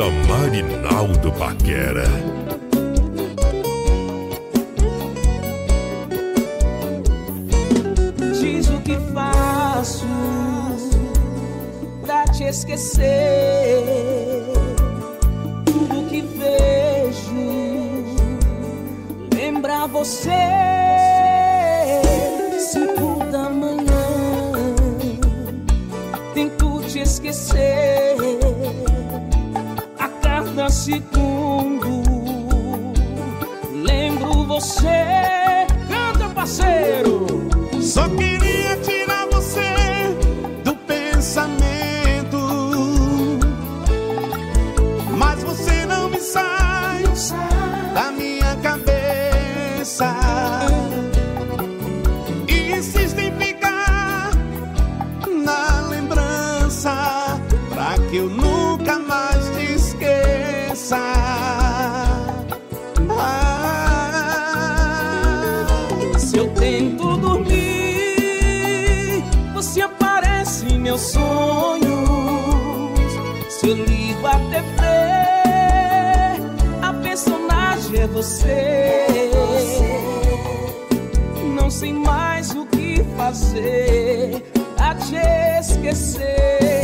Itamar Naldo Paquera. Diz o que faço pra te esquecer. Tudo que vejo lembra você. Cinco você. Canta, parceiro! Só queria você. Não sei mais o que fazer pra te esquecer.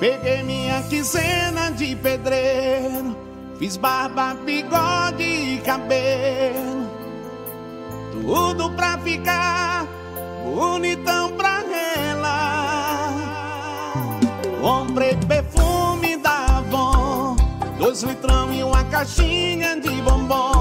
Peguei minha quinzena de pedreiro, fiz barba, bigode e cabelo, tudo pra ficar bonitão pra ela. Comprei perfume da Avon, dois litrão e uma caixinha de bombom.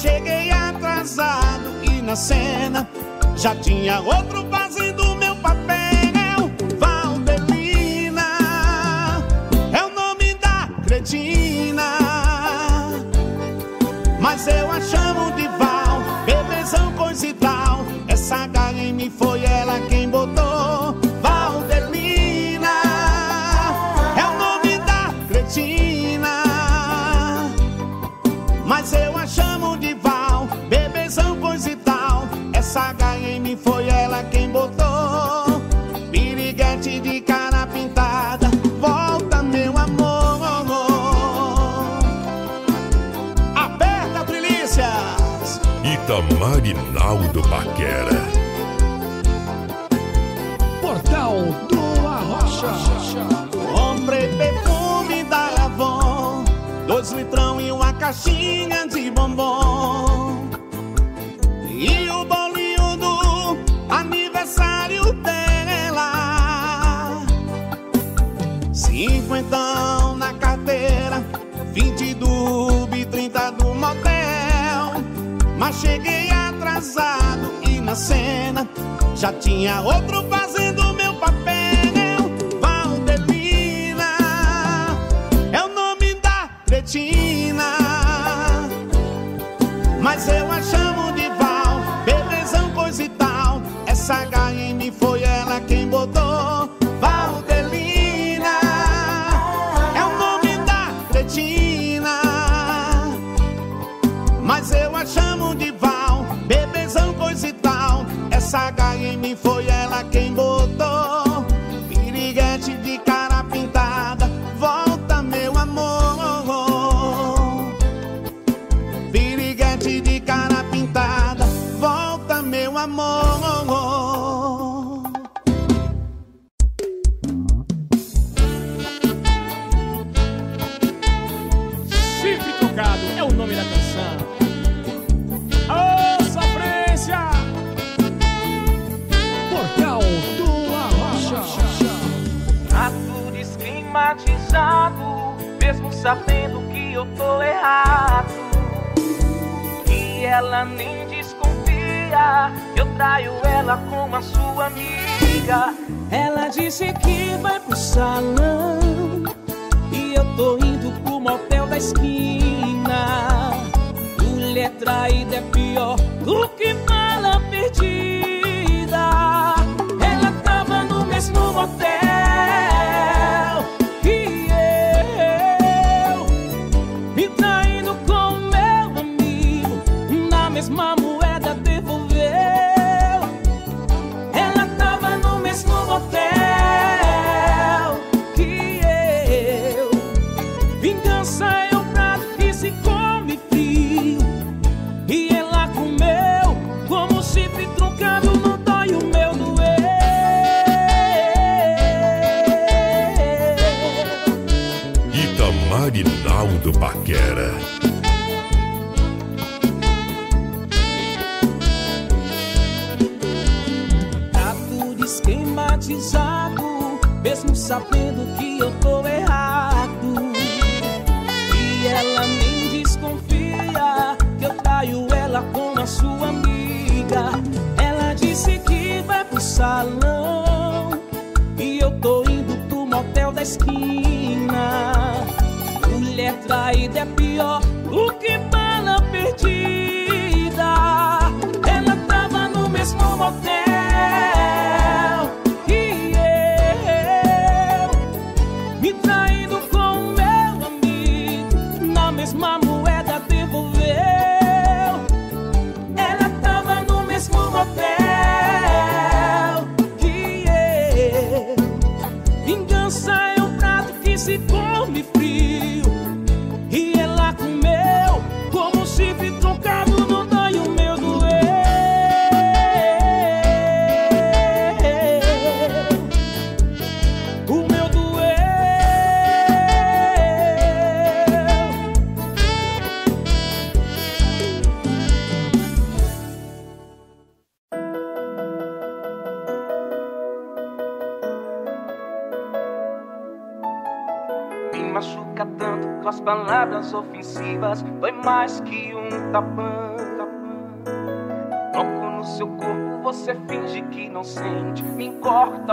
Cheguei atrasado e na cena já tinha outro fazendo meu papel. Valdelina é o nome da cretina. Mas eu a chamo de Val, bebezão, coisa e tal. Essa HM foi ela quem Itamar Naldo Paquera. Portal do Arrocha. Comprei perfume da Avon, dois litrão e uma caixinha de bombom. E o bolinho do aniversário dela. Cinquentão na carteira, vinte do cheguei atrasado e na cena já tinha outro fazendo meu papel. Valdelina é o nome da cretina, mas eu a chamo de Val, belezão, coisa e tal. Essa HM foi ela quem botou. Essa HM foi ela quem botou. Mesmo sabendo que eu tô errado. E ela nem desconfia, eu traio ela com a sua amiga. Ela disse que vai pro salão E eu tô indo pro motel da esquina Mulher traída é pior do que bala perdida Ela tava no mesmo motel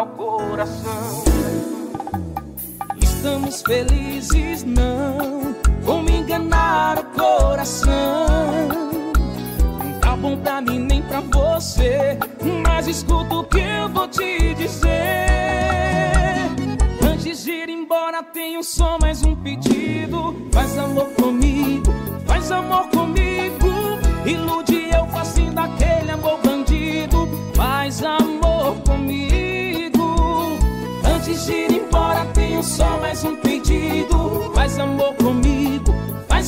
o coração. Estamos felizes, não vou me enganar o coração. Não tá bom pra mim nem pra você, mas escuta o que eu vou te dizer. Antes de ir embora, tenho só mais um pedido. Faz amor comigo, faz amor comigo.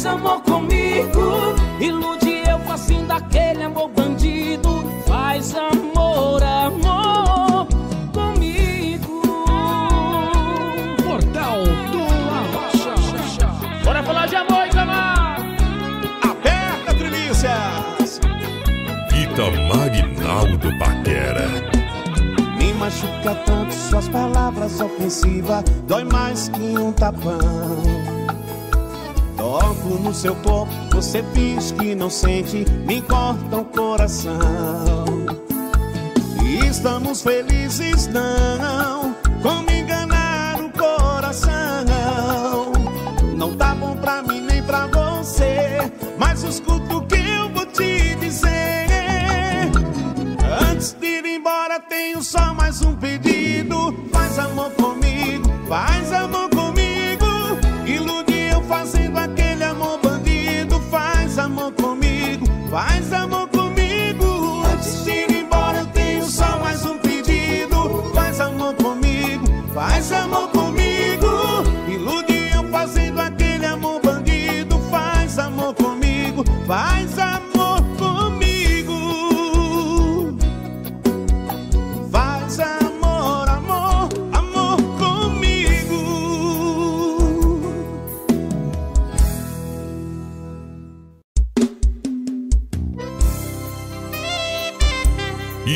Amor comigo. Ilude eu facinho daquele amor bandido. Faz amor, amor comigo. Portal do Arrocha. Bora falar de amor, Itamar! Aperta, Trilícias! Itamarinaldo Paquera. Me machuca tanto suas palavras ofensivas, dói mais que um tapão. No seu corpo, Você finge que não sente, me corta o coração. E estamos felizes, não,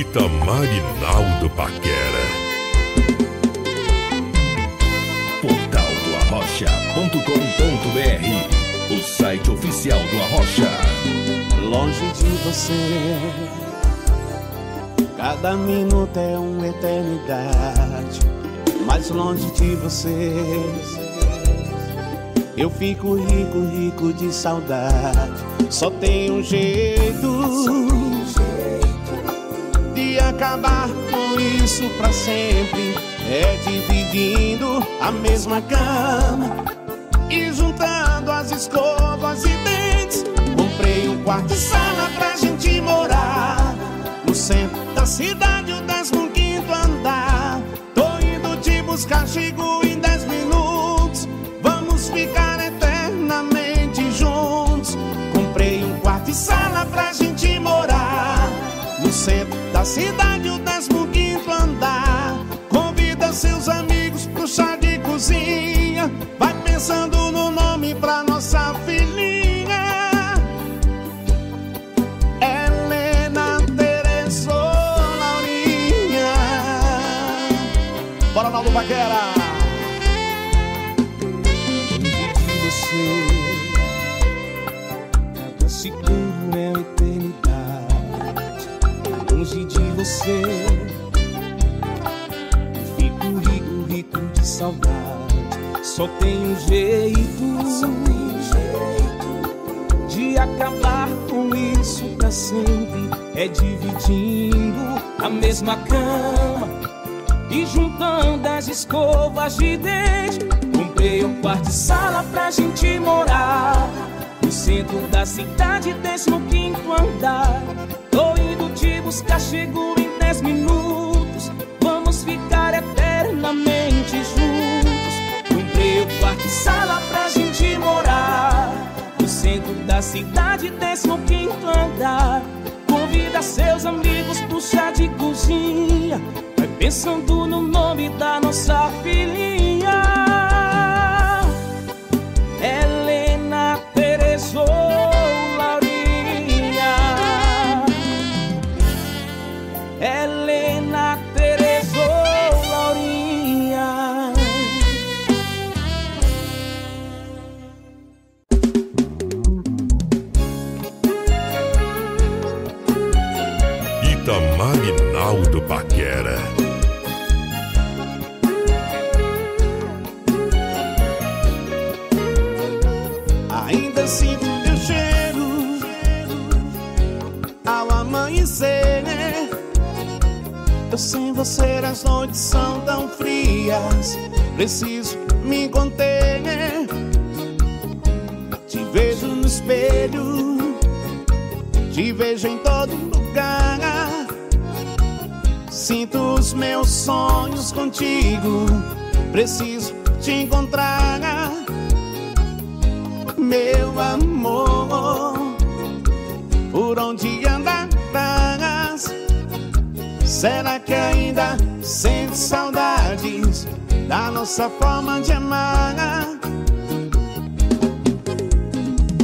Itamar Inaldo Paquera. Portal do Arrocha.com.br O site oficial do Arrocha. Longe de você, cada minuto é uma eternidade. Mais longe de você, eu fico rico, rico de saudade. Só tem um jeito acabar com isso pra sempre. É dividindo a mesma cama e juntando as escovas e dentes. Comprei um quarto e sala pra gente morar no centro da cidade, o 15 andar. Tô indo te buscar, chego em 10 minutos. Vamos ficar eternamente juntos. Comprei um quarto e sala pra gente da cidade, o 15 andar. Convida seus amigos pro chá de cozinha. Vai pensando no nome pra nossa filhinha. Helena Terezo Laurinha. Bora, Naldo Paquera. Longe de você, fico rico, rico de saudade. Só tem um jeito, só tem um jeito de acabar com isso pra sempre. É dividindo a mesma cama e juntando as escovas de dente. Comprei um quarto e sala pra gente morar no centro da cidade, 15 andar. Tô indo te buscar, chego em 10 minutos. Vamos ficar eternamente juntos. Comprei um quarto e sala pra gente morar no centro da cidade, 15 andar. Convida seus amigos pro chá de cozinha. Vai pensando no nome da nossa filhinha. Sem você as noites são tão frias. Preciso me conter. Te vejo no espelho, te vejo em todo lugar. Sinto os meus sonhos contigo. Preciso te encontrar meu amor, por onde andarás? Será que ainda sente saudades da nossa forma de amar?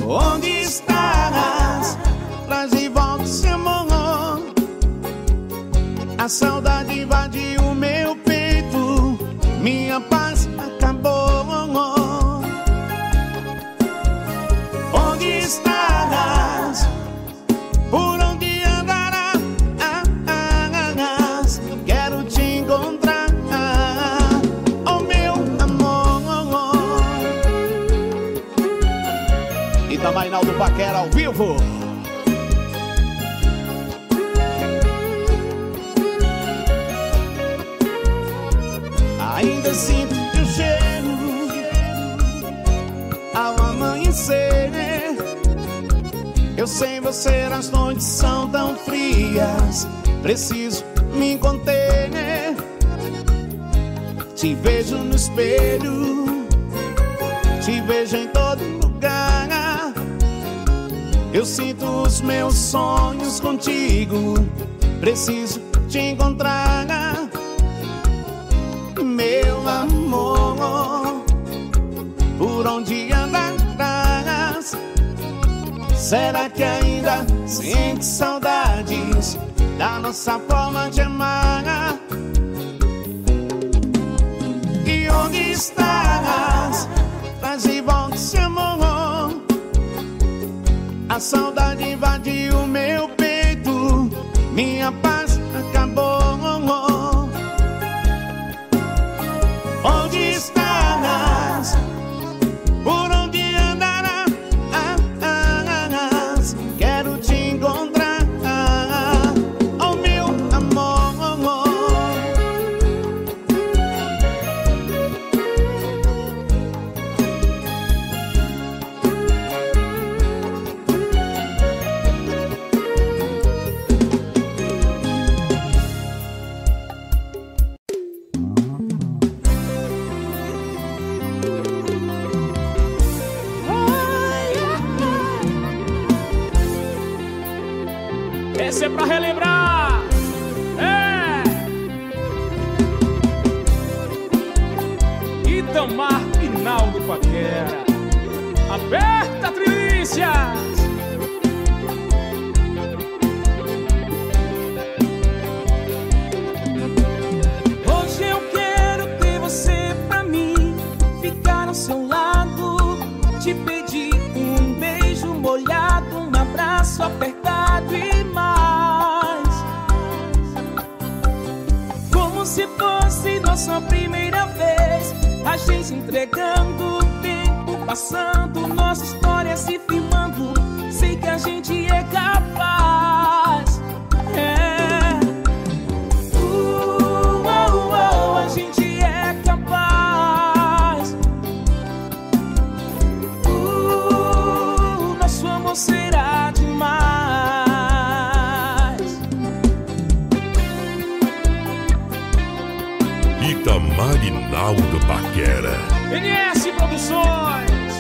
Onde estás? Traz de volta esse amor. A saudade Mainaldo Paquera ao vivo. Ainda sinto teu cheiro ao amanhecer. Eu sei você, as noites são tão frias. Preciso me conter. Te vejo no espelho, te vejo em todo lugar. Eu sinto os meus sonhos contigo. Preciso te encontrar, meu amor. Por onde andarás? Será que ainda sente saudades da nossa forma de amar? E onde estás? A saudade invadiu meu peito. Minha paz se entregando, o tempo passando, Produções.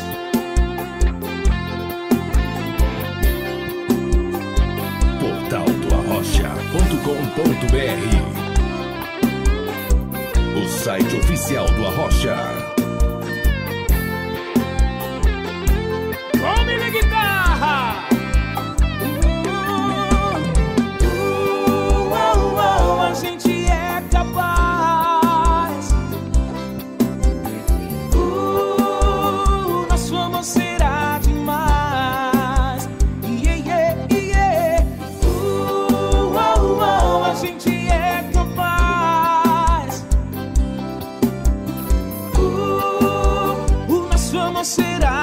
Portal do Arrocha.com.br O site oficial do Arrocha. Será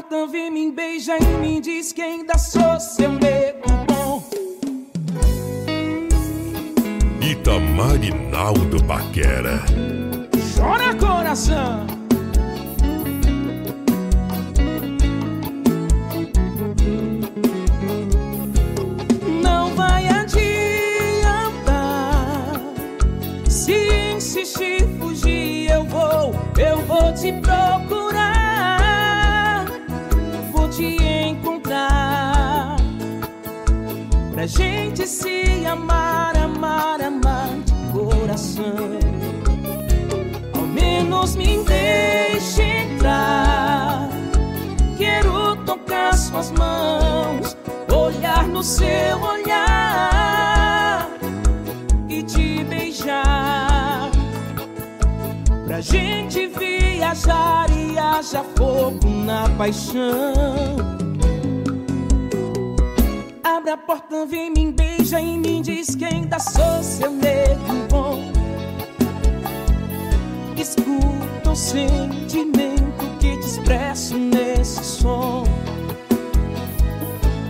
porta, vem, me beija e me diz que ainda sou seu nego bom. Itamar e Naldo Paquera. Chora coração. Não vai adiantar. Se insistir, fugir, eu vou, eu vou te procurar. Pra gente se amar, amar, amar de coração. Ao menos me deixe entrar. Quero tocar suas mãos, olhar no seu olhar e te beijar. Pra gente viajar e haja fogo na paixão. Abre a porta, vem, me beija e me diz que ainda sou seu nego bom. Escuta o sentimento que te expresso nesse som.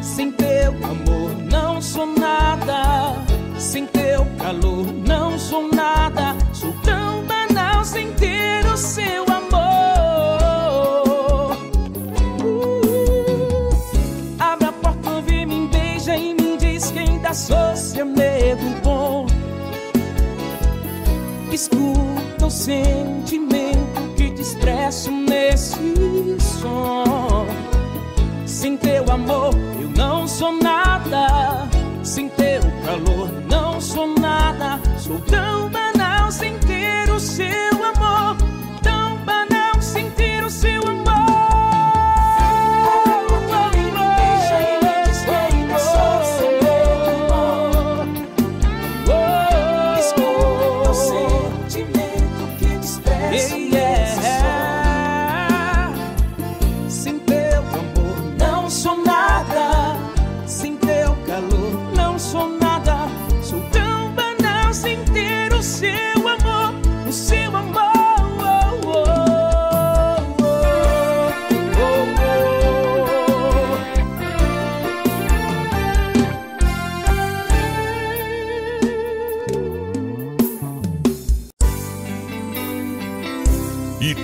Sem teu amor não sou nada. Sem teu calor não sou nada. Sou tão Escuta o sentimento que te expresso nesse som. Sem teu amor eu não sou nada. Sem teu calor não sou nada. Sou tão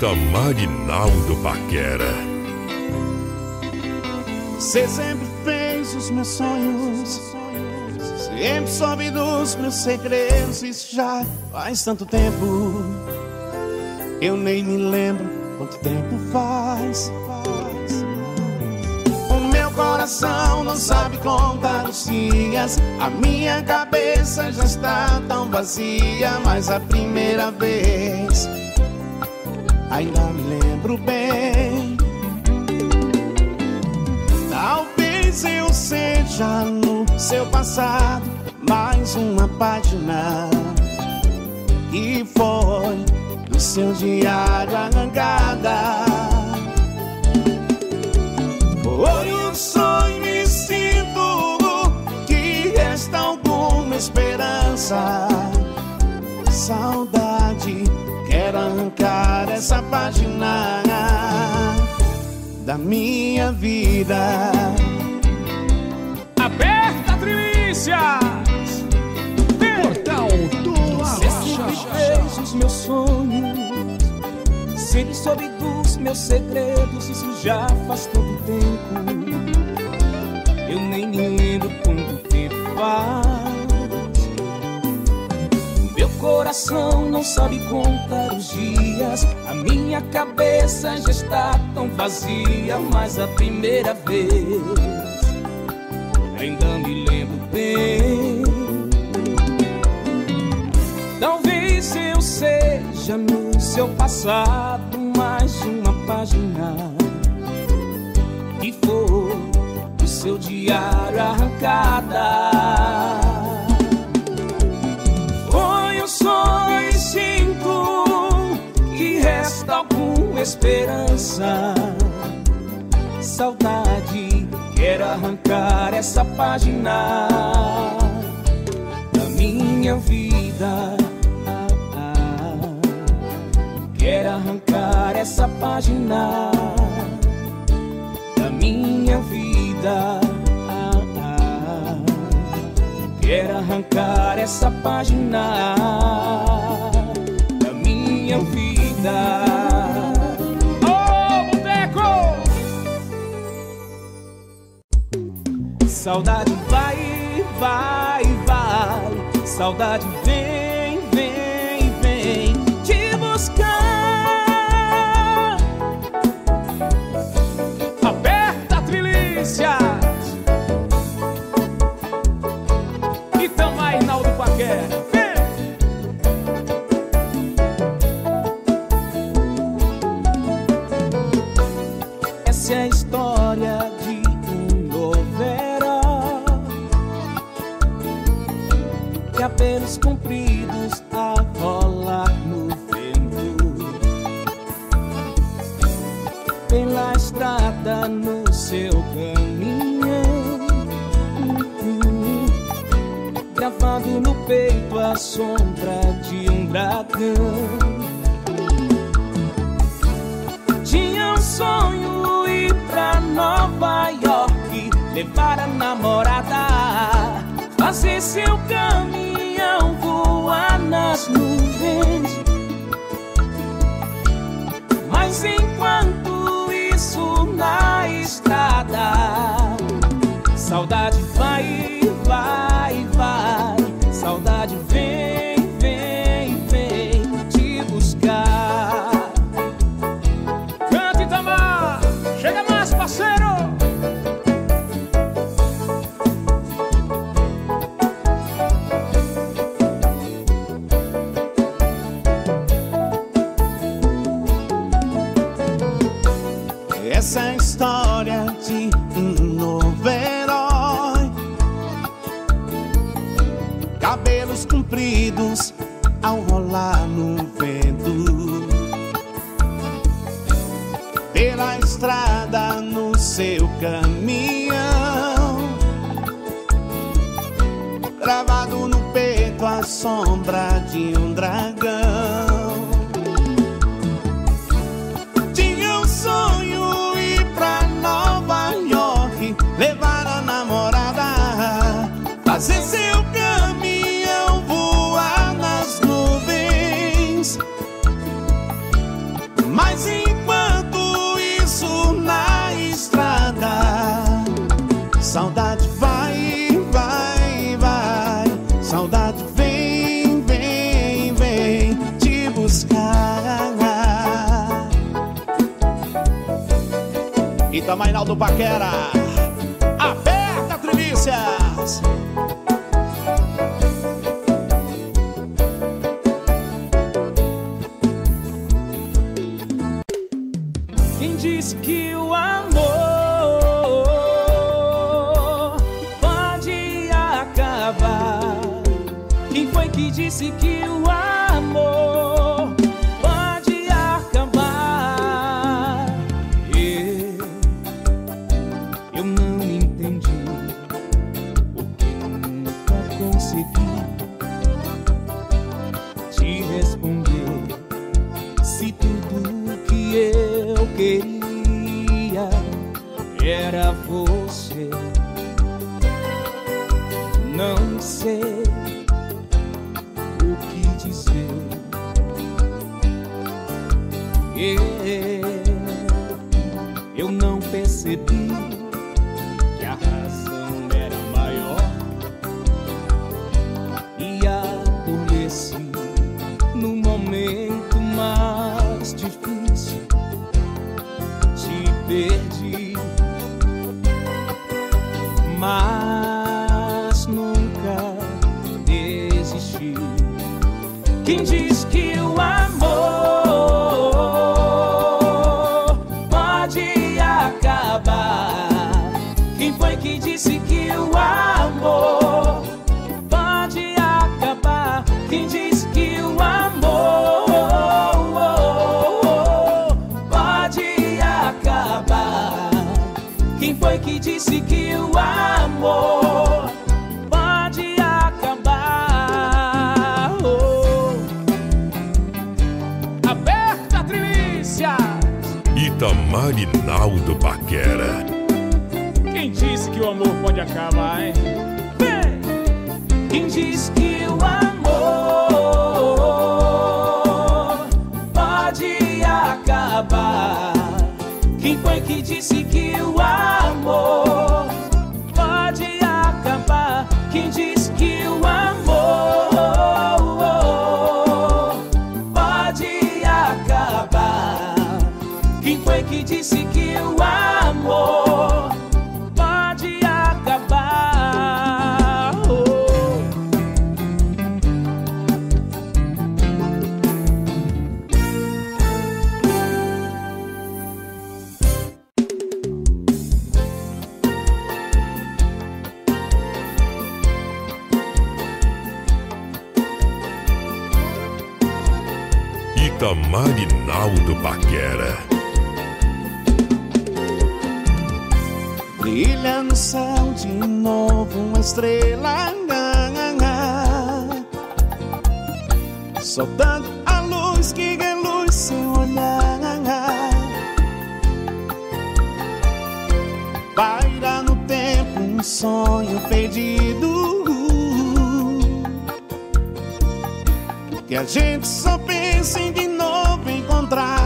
Itamar e Naldo Paquera. Você sempre fez os meus sonhos. Sempre soube dos meus segredos. Isso já faz tanto tempo. Eu nem me lembro quanto tempo faz. O meu coração não sabe contar os dias. A minha cabeça já está tão vazia, mas a primeira vez ainda me lembro bem. Talvez eu seja no seu passado mais uma página que foi do seu diário arrancada. Foi um sonho e sinto que resta alguma esperança. Saudade, quero arrancar essa página da minha vida. Aperta a trilha! Portal do Você sempre fez os meus sonhos Sempre soube dos meus segredos Isso já faz tanto tempo Eu nem me lembro quanto tempo faz coração não sabe contar os dias A minha cabeça já está tão vazia Mas a primeira vez Ainda me lembro bem Talvez eu seja no seu passado mais uma página que for do seu diário arrancada. Esperança. Saudade, quero arrancar essa página da minha vida. Quero arrancar essa página da minha vida. Quero arrancar essa página da minha vida. Saudade vai, vai, vai. Saudade vem, Cabelos compridos a rolar no vento. Pela estrada no seu caminhão. Gravado no peito a sombra de um dragão. Tinha um sonho ir pra Nova York, levar a namorada, fazer seu caminhão nas nuvens. Mas enquanto isso na estrada, saudade caminhão. Gravado no peito a sombra de um dragão. Te perdi, mas nunca desisti. Quem diz pode acabar, hein? Vem! Quem diz que o amor pode acabar? Quem foi que disse que o amor Itamar Naldo Paquera. Brilha no céu de novo uma estrela Soltando a luz que reluz seu olhar Paira no tempo um sonho perdido. Que a gente só pensa em encontrar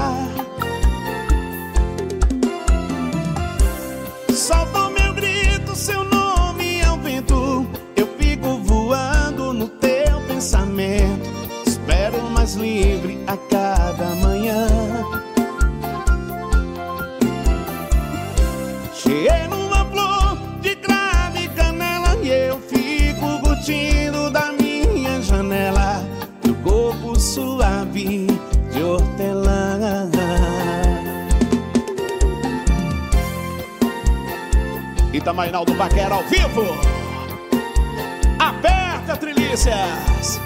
Itamainaldo Baquera ao vivo. Aperta, trilícias.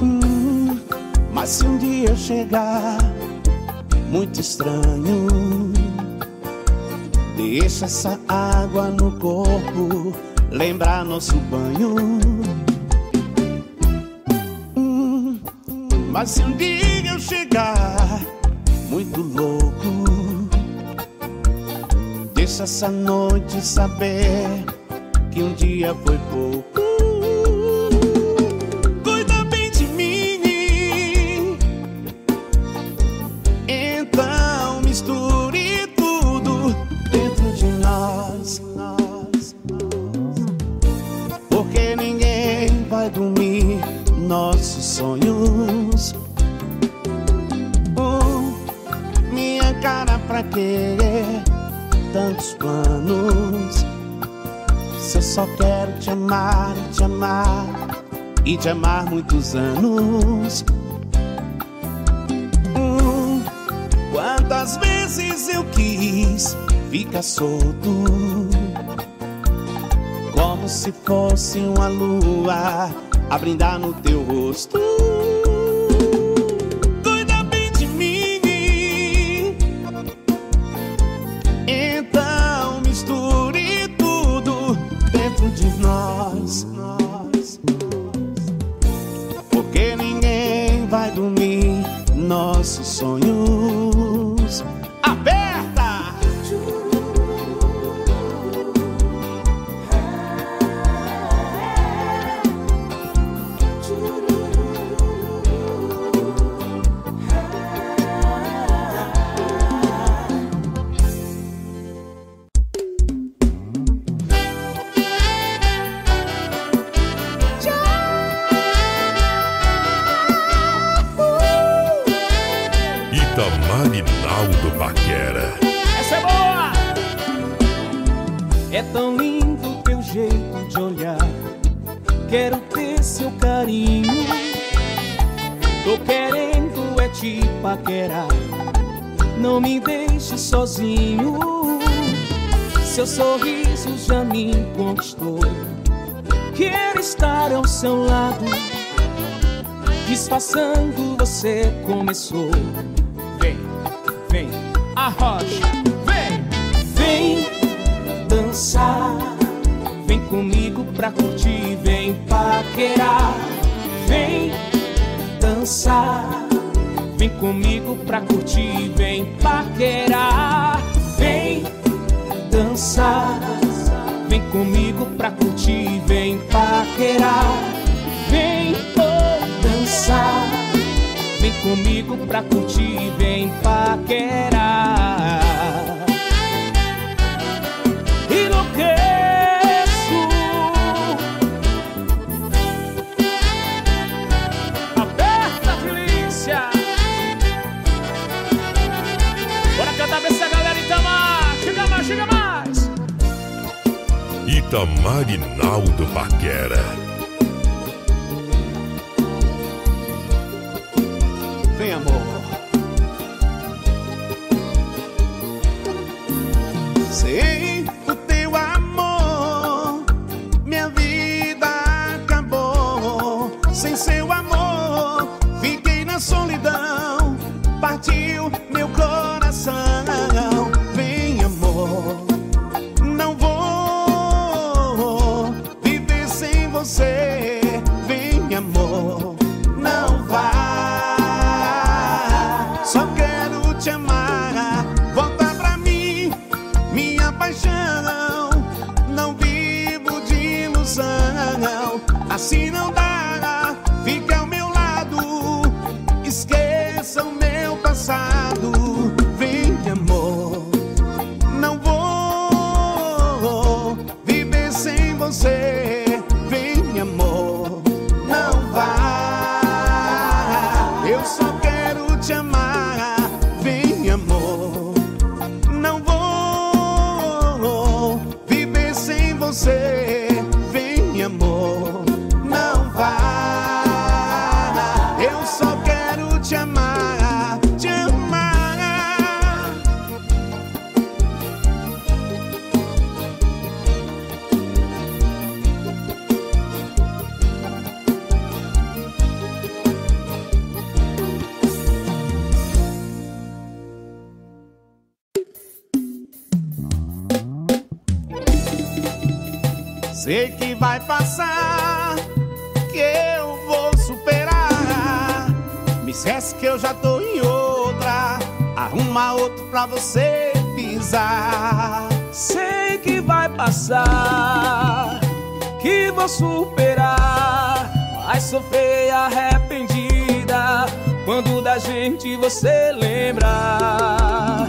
Hum, Mas se um dia chegar muito estranho Deixa essa água no corpo lembrar nosso banho. Hum, Mas se um dia eu chegar muito louco, deixa essa noite saber que um dia foi pouco. fosse uma lua a brindar no teu rosto. Cuida bem de mim. Então misture tudo dentro de nós. Porque ninguém vai dormir nosso sonho. passando, você começou. Agnaldo Paquera. que eu vou superar. Me esquece que eu já tô em outra. Arruma outro pra você pisar. Sei que vai passar, que vou superar. Vai sofrer arrependida quando da gente você lembrar.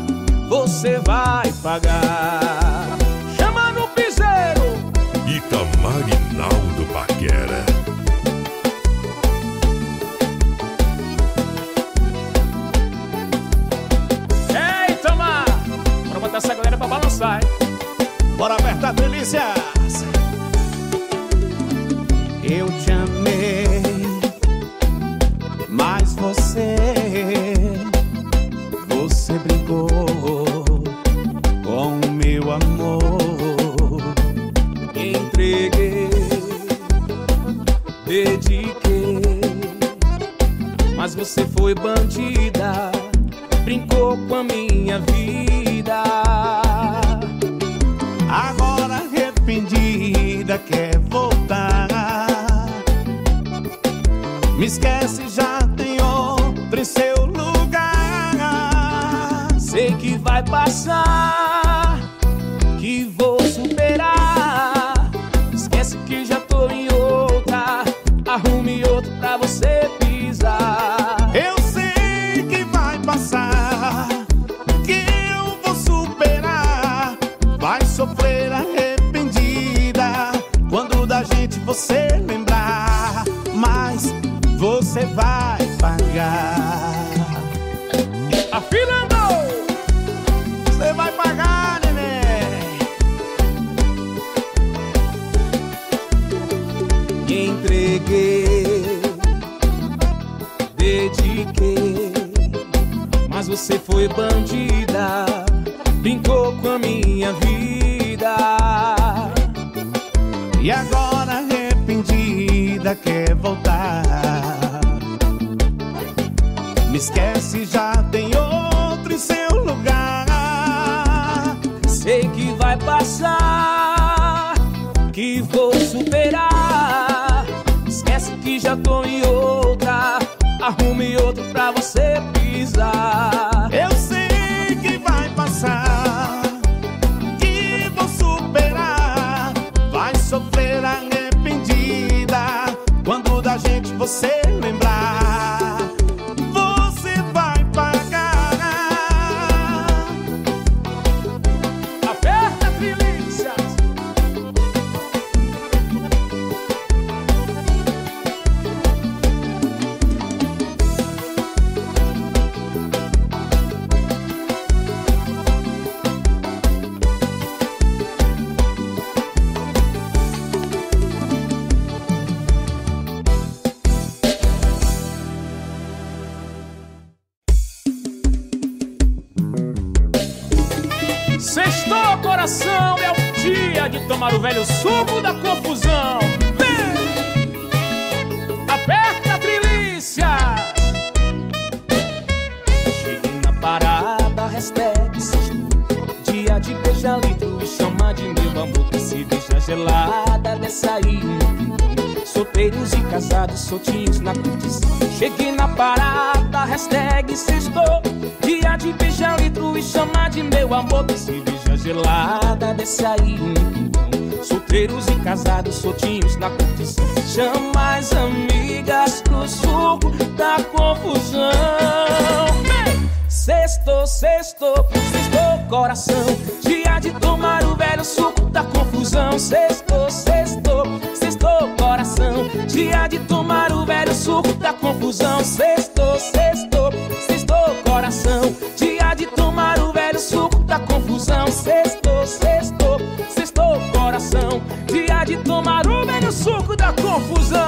Você vai pagar. Marinaldo Paquera. Ei, toma! Bora botar essa galera pra balançar, hein? Bora apertar delícias! Eu te você foi bandida, brincou com a minha vida. Agora arrependida quer voltar. Me esquece, já tem outro em seu lugar. Sei que vai passar, você Dia de tomar o velho suco da confusão. Sextou, sextou, sextou coração. Dia de tomar o velho suco da confusão. Sextou, sextou, sextou coração. Dia de tomar o velho suco da confusão.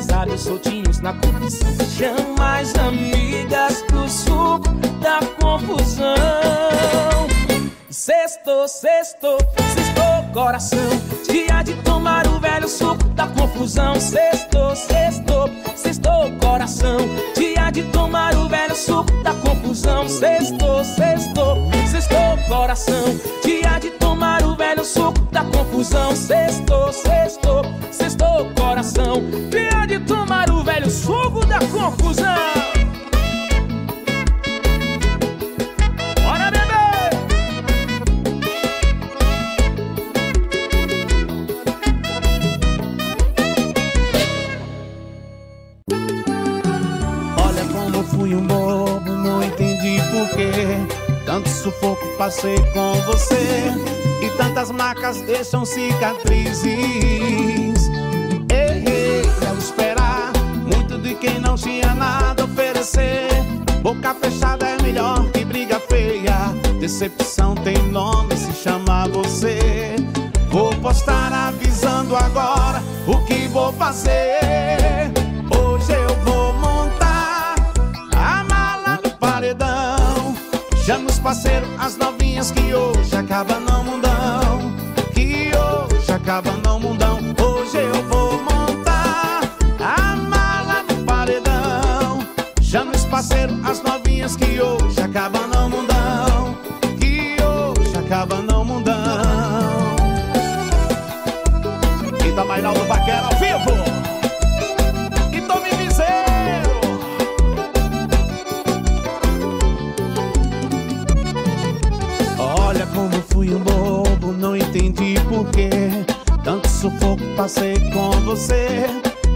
Casados, soltinhos na curtição Chama as amigas pro suco da confusão. Sextou, sextou, sextou coração Dia de tomar o velho suco da confusão. Sextou, sextou, sextou coração Dia de tomar o velho suco da confusão. Sextou, sextou, sextou coração Dia de tomar o velho suco da confusão. Sextou, sextou, sextou coração fogo da confusão. Bora, bebê! Olha como fui um bobo, não entendi porquê. Tanto sufoco passei com você E tantas marcas deixam cicatrizes quem não tinha nada a oferecer. Boca fechada é melhor que briga feia. Decepção tem nome, se chama você. Vou postar avisando agora o que vou fazer. Hoje eu vou montar a mala do paredão. Já nos parceiros às nove passei com você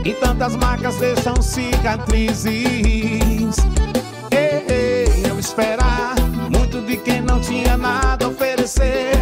E tantas marcas deixam cicatrizes. Ei, ei, eu esperar Muito de quem não tinha nada a oferecer.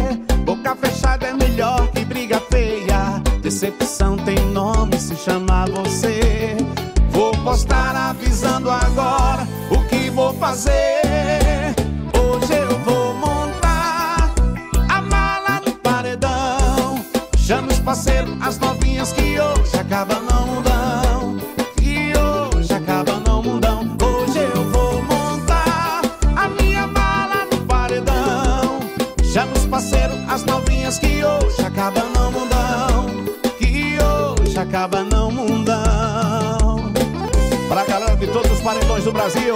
Brasil.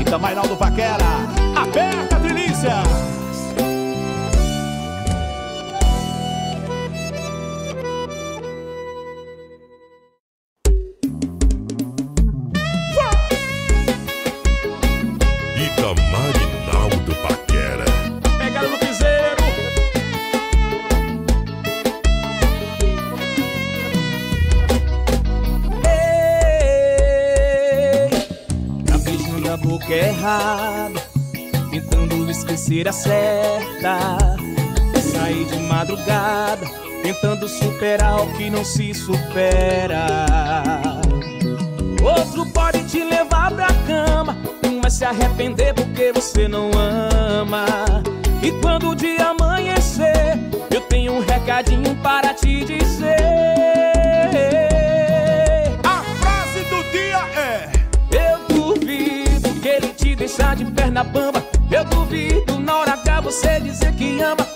Itamaraldo Paquera, aperta! tentando superar o que não se supera. Outro pode te levar pra cama, um vai se arrepender porque você não ama. E quando o dia amanhecer, eu tenho um recadinho para te dizer. A frase do dia é: Eu duvido que ele te deixar de perna bamba. Eu duvido na hora H você dizer que ama.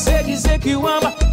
você dizer que o ama.